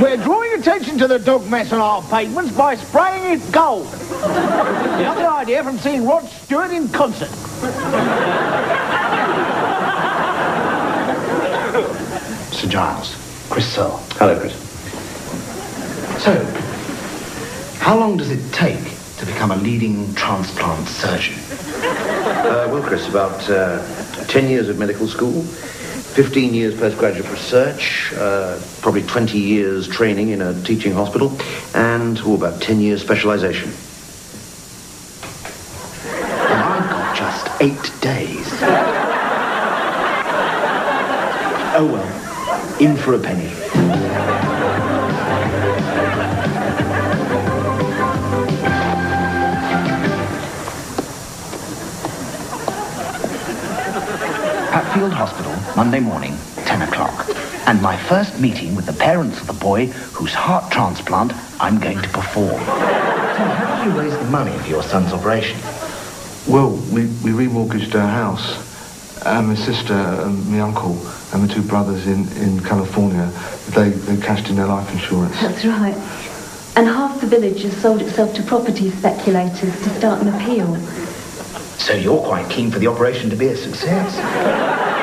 We're drawing attention to the dog mess on our pavements by spraying it gold. Got the idea from seeing Rod Stewart in concert. Sir Giles, Chris Serle. Hello, Chris. So, how long does it take to become a leading transplant surgeon? Uh, well, Chris, about uh, 10 years of medical school, 15 years postgraduate research, uh, probably 20 years training in a teaching hospital, and oh, about 10 years specialization. And I've got just eight days. Oh well, in for a penny. Hatfield Hospital, Monday morning, 10 o'clock. And my first meeting with the parents of the boy whose heart transplant I'm going to perform. So how did you raise the money for your son's operation? Well, we, we remortgaged our house. And my sister and my uncle and my two brothers in, in California, they, they cashed in their life insurance. That's right. And half the village has sold itself to property speculators to start an appeal. So you're quite keen for the operation to be a success?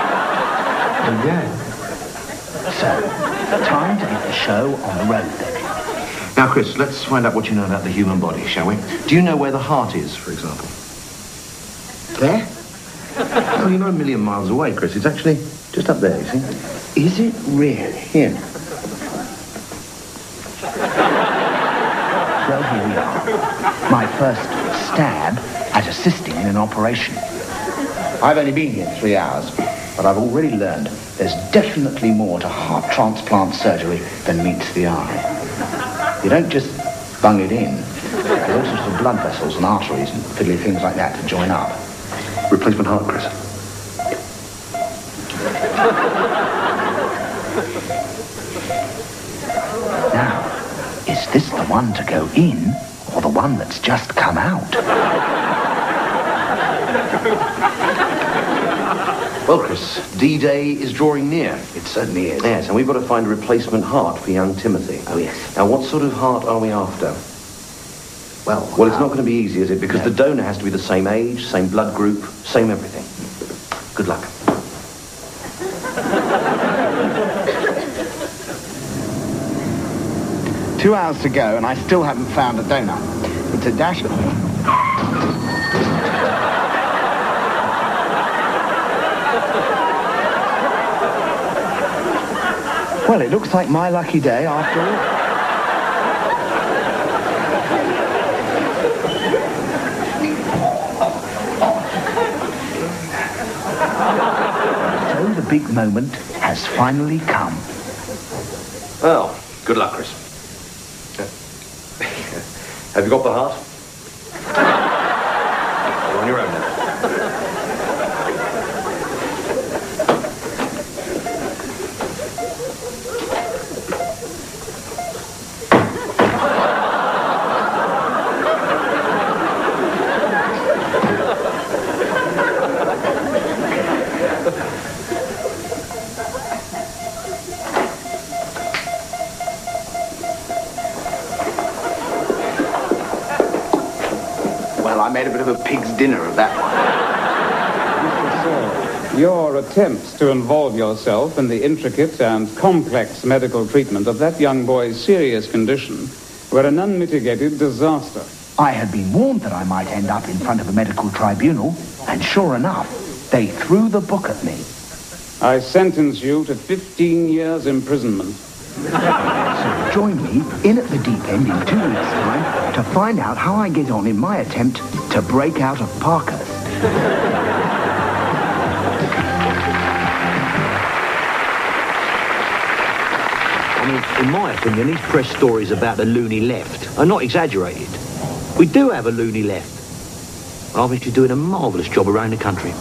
And yeah, So, time to get the show on the road then. Now, Chris, let's find out what you know about the human body, shall we? Do you know where the heart is, for example? There? Oh, you're not a million miles away, Chris. It's actually just up there, you see. Is it really? Here. Well, here we are. My first stab at assisting in an operation. I've only been here three hours, but I've already learned there's definitely more to heart transplant surgery than meets the eye. You don't just bung it in. There's all sorts of blood vessels and arteries and fiddly things like that to join up. Replacement heart, Chris. Now, is this the one to go in or the one that's just come out? Well, Chris, D-Day is drawing near. It certainly is. Yes, and we've got to find a replacement heart for young Timothy. Oh, yes. Now, what sort of heart are we after? Well, Well, it's uh, not going to be easy, is it? Because no. the donor has to be the same age, same blood group, same everything. Good luck. Two hours to go, and I still haven't found a donor. It's a dash. Well, it looks like my lucky day after all. So the big moment has finally come. Well, good luck, Chris. Have you got the heart? I made a bit of a pig's dinner of that one. Your attempts to involve yourself in the intricate and complex medical treatment of that young boy's serious condition were an unmitigated disaster. I had been warned that I might end up in front of a medical tribunal, and sure enough, they threw the book at me. I sentence you to 15 years imprisonment. So join me in at the deep end in two weeks' time to find out how I get on in my attempt to break out of Parkhurst. I mean, in my opinion, these press stories about the loony left are not exaggerated. We do have a loony left. Obviously doing a marvellous job around the country.